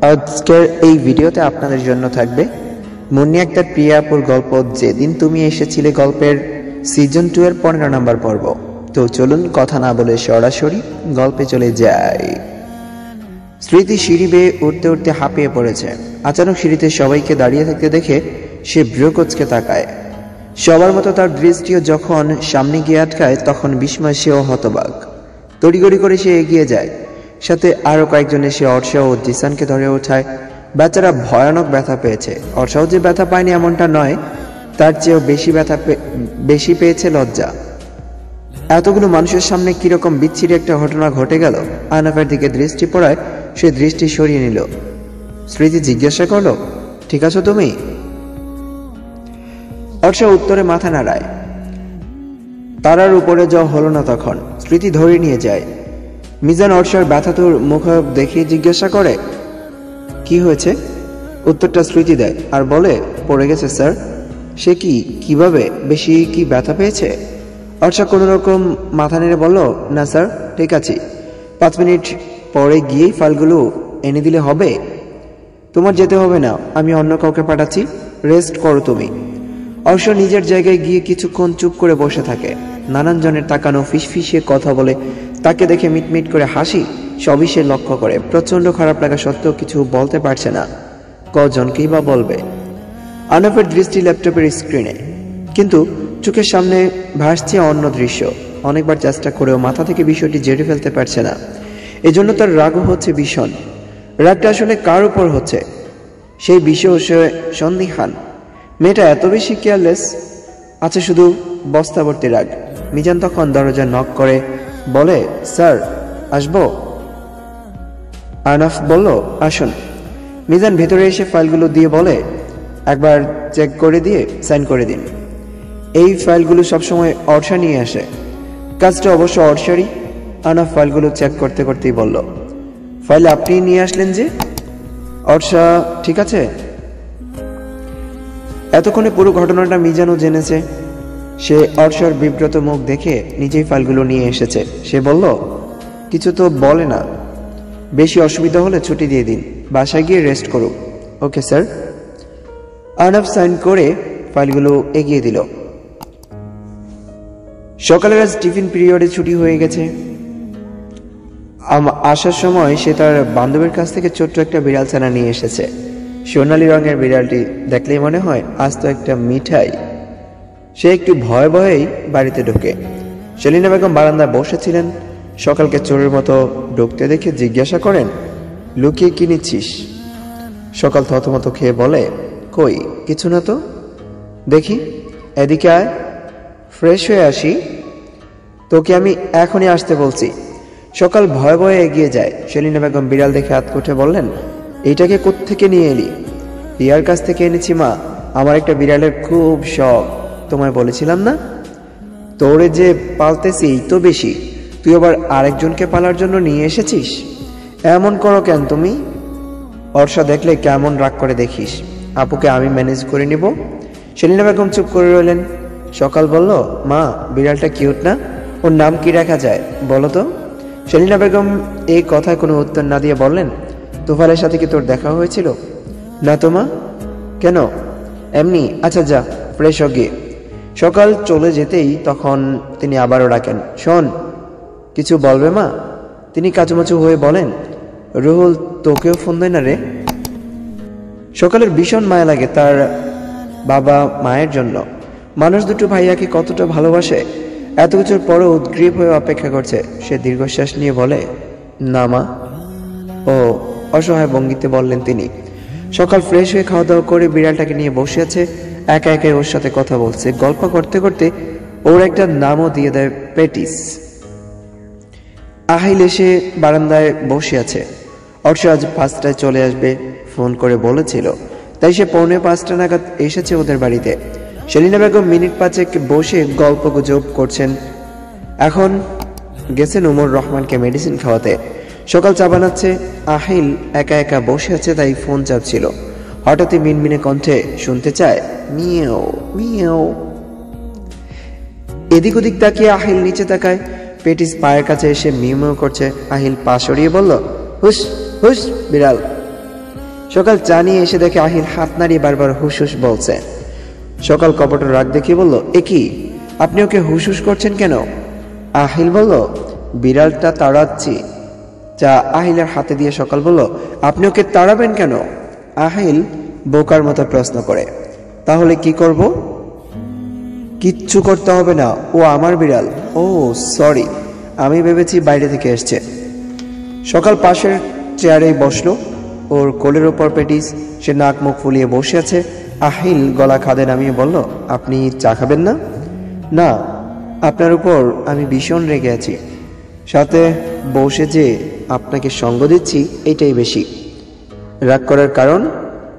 আজকের এই ভিডিওতে আপনাদের জন্য থাকবে মুন্নি আক্তার প্রিয়াপুর গল্প যেদিন তুমি এসেছিলে গল্পের সিজন টু এর পনেরো নম্বর পর্ব। তো চলুন কথা না বলে সরাসরি গল্পে চলে যাই। স্মৃতি সিঁড়ি বেয়ে উঠতে উঠতে হাঁপিয়ে পড়েছে। আচানক সিঁড়িতে সবাইকে দাঁড়িয়ে থাকতে দেখে সে বৃহকোচকে তাকায়। সবার মতো তার দৃষ্টিও যখন সামনে গিয়ে আটকায়, তখন বিস্ময় সেও হতবাক। তড়িগড়ি করে সে এগিয়ে যায়। সাথে আরও কয়েকজন এসে অর্ষা ও জিসানকে ধরে ওঠায়। বেচারা ভয়ানক ব্যথা পেয়েছে। অর্ষাও যে ব্যথা পায়নি এমনটা নয়, তার চেয়েও বেশি ব্যথা বেশি পেয়েছে লজ্জা। এতগুলো মানুষের সামনে কীরকম বিচ্ছিরি একটা ঘটনা ঘটে গেল, আনাফের দিকে দৃষ্টি পড়ায় সে দৃষ্টি সরিয়ে নিল। স্মৃতি জিজ্ঞাসা করল, ঠিক আছো তুমি? অর্ষা উত্তরে মাথা নাড়ায়, তারার উপরে যাওয়া হলো না তখন। স্মৃতি ধরে নিয়ে যায় মিজান অর্ষার ব্যথাতুর মুখ দেখিয়ে জিজ্ঞাসা করে, কি হয়েছে? উত্তরটা স্মৃতি দেয়। আর বলে, পড়ে গেছে, স্যার। সে কি, কীভাবে? বেশি কি ব্যথা পেয়েছে? অর্ষা কোনো রকম মাথা নেড়ে বলল, না, স্যার, ঠিক আছে। পাঁচ মিনিট পরে গিয়েই ফাইলগুলো এনে দিলে হবে। তোমার যেতে হবে না, আমি অন্য কাউকে পাঠাচ্ছি। রেস্ট করো তুমি। অর্ষ নিজের জায়গায় গিয়ে কিছুক্ষণ চুপ করে বসে থাকে। নানান জনের তাকানো, ফিসফিসিয়ে কথা বলে তাকে দেখে মিটমিট করে হাসি সবই সে লক্ষ্য করে। প্রচণ্ড খারাপ লাগা সত্ত্বেও কিছু বলতে পারছে না। কজনকেই বা বলবে? আনফের দৃষ্টি ল্যাপটপের স্ক্রিনে। কিন্তু চোখের সামনে ভাসছে অন্য দৃশ্য। অনেকবার চেষ্টা করেও মাথা থেকে বিষয়টি জেরে ফেলতে পারছে না। এজন্য তার রাগও হচ্ছে ভীষণ। রাগটা আসলে কার উপর হচ্ছে? সেই বিষয়েও সে সন্দিহান। মেয়েটা এত বেশি কেয়ারলেস আছে শুধু বস্তাবর্তী রাগ। মিজান তখন দরজা নক করে বলে, স্যার, আসব? আনাফ বলল, আসুন। মিজান ভেতরে এসে ফাইলগুলো দিয়ে বলে, একবার চেক করে দিয়ে সাইন করে দিন। এই ফাইলগুলো সবসময় অর্ষা নিয়ে আসে। কাজটা অবশ্য অর্ষারই। আনাফ ফাইলগুলো চেক করতে করতেই বলল, ফাইল আপনি নিয়ে আসলেন যে? অর্ষা, ঠিক আছে। এতক্ষণে পুরো ঘটনাটা মিজানও জেনেছে। সে অর্ষার বিব্রত মুখ দেখে নিজেই ফাইলগুলো নিয়ে এসেছে। সে বলল, কিছু তো বলে না। বেশি অসুবিধা হলে ছুটি দিয়ে দিন। বাসায় গিয়ে রেস্ট করুক। ওকে, স্যার। আর্নব সাইন করে ফাইলগুলো এগিয়ে দিল। সকালের আজ টিফিন পিরিয়ডে ছুটি হয়ে গেছে। আসার সময় সে তার বান্ধবীর কাছ থেকে ছোট্ট একটা বিড়াল ছানা নিয়ে এসেছে। সোনালী রঙের বিড়ালটি দেখলেই মনে হয় আজ তো একটা মিঠাই। সে একটু ভয়ে ভয়েই বাড়িতে ঢোকে। সেলিনা বেগম বারান্দায় বসেছিলেন। সকালকে চোরের মতো ঢুকতে দেখে জিজ্ঞাসা করেন, লুকিয়ে কি নিচ্ছিস? সকাল থতমত খেয়ে বলে, কই, কিছু না তো। দেখি, এদিকে আয়। ফ্রেশ হয়ে আসি। তোকে আমি এখনই আসতে বলছি। সকাল ভয়ে ভয়ে এগিয়ে যায়। সেলিনা বেগম বিড়াল দেখে হাত কুঠে বললেন, এইটাকে কোত্থেকে নিয়ে এলি? রিয়ার কাছ থেকে এনেছি মা। আমার একটা বিড়ালের খুব শখ। তোমায় বলেছিলাম না? তোরে যে পালতেছি এই তো বেশি, তুই আবার আরেকজনকে পালার জন্য নিয়ে এসেছিস? এমন করো কেন তুমি? অর্ষা দেখলে কেমন রাগ করে দেখিস। আপুকে আমি ম্যানেজ করে নিব। সেলিনা বেগম চুপ করে রইলেন। সকাল বলল, মা, বিড়ালটা কিউট না? ওর নাম কি রাখা যায়, বলো তো? সেলিনা বেগম এই কথায় কোনো উত্তর না দিয়ে বললেন, তোফালের সাথে কি তোর দেখা হয়েছিল? না তো মা। কেন? এমনি আচ্ছা যা, ফ্রেশ হ গিয়ে। সকাল চলে যেতেই তখন তিনি আবারও ডাকেন, শোন, কিছু বলবে মা? তিনি কাচুমাচু হয়ে বলেন, রুহুল, তোকেও ফোন দেয় না রে? সকালের ভীষণ মায়া লাগে তার বাবা মায়ের জন্য। মানুষ দুটো ভাইয়াকে কতটা ভালোবাসে, এত কিছুর পরও উদ্গ্রীব হয়ে অপেক্ষা করছে। সে দীর্ঘশ্বাস নিয়ে বলে, না মা। ও অসহায় ভঙ্গিতে বললেন তিনি। সকাল ফ্রেশ হয়ে খাওয়া দাওয়া করে বিড়ালটাকে নিয়ে বসে আছে। একা একাই ওর সাথে কথা বলছে, গল্প করতে করতে ওর একটা নামও দিয়ে দেয় পেটিস। আহিল এসে বারান্দায় বসে আছে। অর্ষ আজ পাঁচটায় চলে আসবে, ফোন করে বলেছিল। তাই সে পৌনে পাঁচটা নাগাদ এসেছে ওদের বাড়িতে। সেলিনা বেগম মিনিট পাঁচেক বসে গল্প গুজব করছেন। এখন গেছেন উমর রহমানকে মেডিসিন খাওয়াতে। সকাল চা বানাচ্ছে, আহিল একা একা বসে আছে, তাই ফোন চাপছিল। হঠাৎই মিনমিনে কণ্ঠে শুনতে চায়, মিয়াও মিয়াও। এদিক ওদিক তাকিয়ে আহিল নিচে তাকায়। পেটিস পায়ের কাছে এসে মিউ করছে। আহিল পা সরিয়ে বলল হুস হুস বিড়াল। সকাল চা নিয়ে এসে দেখে আহিল হাত নাড়িয়ে বারবার হুস হুস বলছে। সকাল কপটের রাগ দেখিয়ে বলল, এ কি? আপনি ওকে হুস হুস করছেন কেন? আহিল বলল, বিড়ালটা তাড়াচ্ছি। যা আহিলের হাতে দিয়ে সকাল বলল, আপনি ওকে তাড়াবেন কেন? আহিল বোকার মতো প্রশ্ন করে, তাহলে কি করব? কিচ্ছু করতে হবে না। ও আমার বিড়াল। ও, সরি, আমি ভেবেছি বাইরে থেকে এসছে। সকাল পাশের চেয়ারেই বসল। ওর কোলের ওপর পেটিস, সে নাক মুখ ফুলিয়ে বসে আছে। আহিল গলা খাদে নামিয়ে বলল, আপনি চা খাবেন না? না, আপনার উপর আমি ভীষণ রেগে আছি। সাথে বসে যে আপনাকে সঙ্গ দিচ্ছি, এটাই বেশি। রাগ করার কারণ?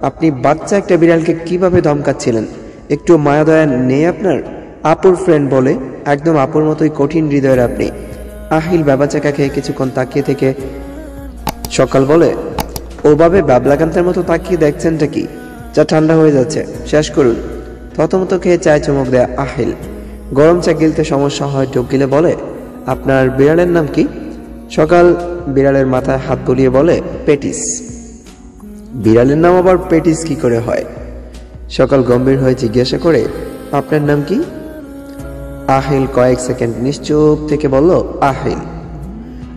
আপনি বাচ্চা একটা বিড়ালকে কীভাবে ধমকাচ্ছিলেন? একটু মায়া দয়া নেই আপনার? আপুর ফ্রেন্ড বলে, একদম আপুর মতোই কঠিন হৃদয়ের আপনি। আহিল বাবাচাকা খেয়ে কিছুক্ষণ তাকিয়ে থেকে সকাল বলে, ওভাবে বাবলাকান্তের মতো তাকিয়ে দেখছেনটা কি? যা ঠান্ডা হয়ে যাচ্ছে। শেষ করুন। থতমতো খেয়ে চায় চমক দেয় আহিল গরম চা গিলতে সমস্যা হয় ঢোক গিলে বলে, আপনার বিড়ালের নাম কি? সকাল বিড়ালের মাথায় হাত বুলিয়ে বলে, পেটিস। বিড়ালের নাম আবার পেটিস কি করে হয়? সকাল গম্ভীর হয়ে জিজ্ঞাসা করে, আপনার নাম কি? আহিল কয়েক সেকেন্ড নিশ্চুপ থেকে বলল আহিল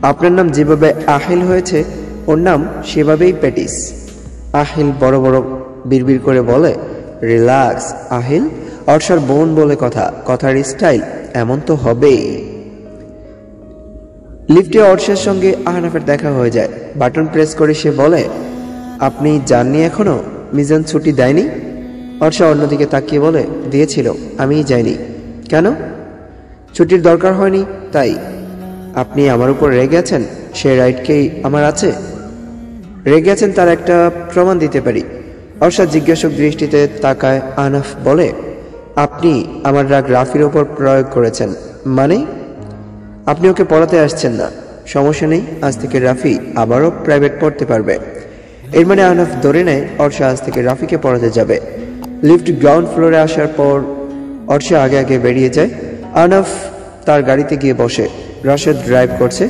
আপনার নাম যেভাবে আহিল হয়েছে, ওর নাম সেভাবেই পেটিস। আহিল বড় বড় বিড়বিড় করে বলে, রিল্যাক্স আহিল অর্ষার বোন বলে কথা, কথার স্টাইল এমন তো হবেই। লিফটে অর্ষের সঙ্গে আহনাফের দেখা হয়ে যায়। বাটন প্রেস করে সে বলে আপনি যাননি এখনও? মিজান ছুটি দেয়নি? অর্ষা অন্যদিকে তাকিয়ে বলে, দিয়েছিল, আমিই যাইনি। কেন? ছুটির দরকার হয়নি, তাই। আপনি আমার উপর রেগে আছেন? সে রাইটকেই আমার আছে? রেগে আছেন তার একটা প্রমাণ দিতে পারি। অর্ষা জিজ্ঞাসক দৃষ্টিতে তাকায়, আনাফ বলে, আপনি আমার রাগ রাফির ওপর প্রয়োগ করেছেন। মানে? আপনি ওকে পড়াতে আসছেন না। সমস্যা নেই, আজ থেকে রাফি আবারও প্রাইভেট পড়তে পারবে। এর মানে আনাফ ধরে নেয় অর্ষা আজ থেকে রাফিকে পড়াতে যাবে। লিফট গ্রাউন্ড ফ্লোরে আসার পর অর্ষা আগে আগে বেরিয়ে যায়। আনাফ তার গাড়িতে গিয়ে বসে। রাশেদ ড্রাইভ করছে।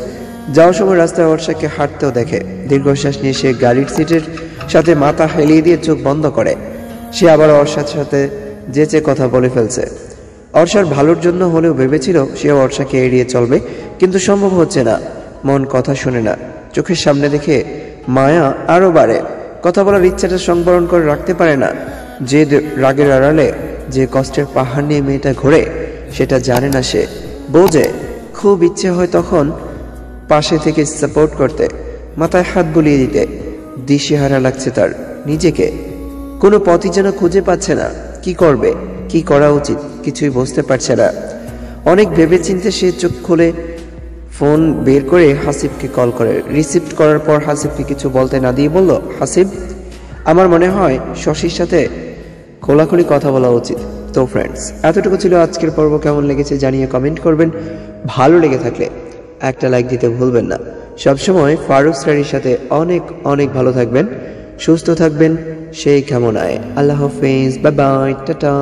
যাওয়ার সময় রাস্তায় অর্ষাকে হাঁটতেও দেখে। দীর্ঘশ্বাস নিয়ে সে গাড়ির সিটের সাথে মাথা হেলিয়ে দিয়ে চোখ বন্ধ করে। সে আবার অর্ষার সাথে যেচে কথা বলে ফেলছে। অর্ষার ভালোর জন্য হলেও ভেবেছিল সে অর্ষাকে এড়িয়ে চলবে, কিন্তু সম্ভব হচ্ছে না। মন কথা শুনে না। চোখের সামনে দেখে মায়া আরও বাড়ে। কথা বলার ইচ্ছাটা সংবরণ করে রাখতে পারে না। যে রাগের আড়ালে যে কষ্টের পাহাড় নিয়ে মেয়েটা ঘোরে, সেটা জানে না সে। বোঝে, খুব ইচ্ছে হয় তখন পাশে থেকে সাপোর্ট করতে, মাথায় হাত বুলিয়ে দিতে। দিশেহারা লাগছে তার, নিজেকে। কোনো পথই যেন খুঁজে পাচ্ছে না। কি করবে? কি করা উচিত? কিছুই বুঝতে পারছে না। অনেক ভেবেচিন্তে সে চোখ খুলে ফোন বের করে হাসিবকে কল করে। রিসিভ করার পর হাসিবকে কিছু বলতে না দিয়ে বলল, হাসিব, আমার মনে হয় শশীর সাথে খোলাখুলি কথা বলা উচিত। তো ফ্রেন্ডস এতটুকু ছিল আজকের পর্ব। কেমন লেগেছে জানিয়ে কমেন্ট করবেন। ভালো লেগে থাকলে একটা লাইক দিতে ভুলবেন না। সবসময় ফারুক স্টাডির সাথে অনেক অনেক ভালো থাকবেন। সুস্থ থাকবেন সেই কামনায়। আল্লাহ হাফেজ। Bye bye tata.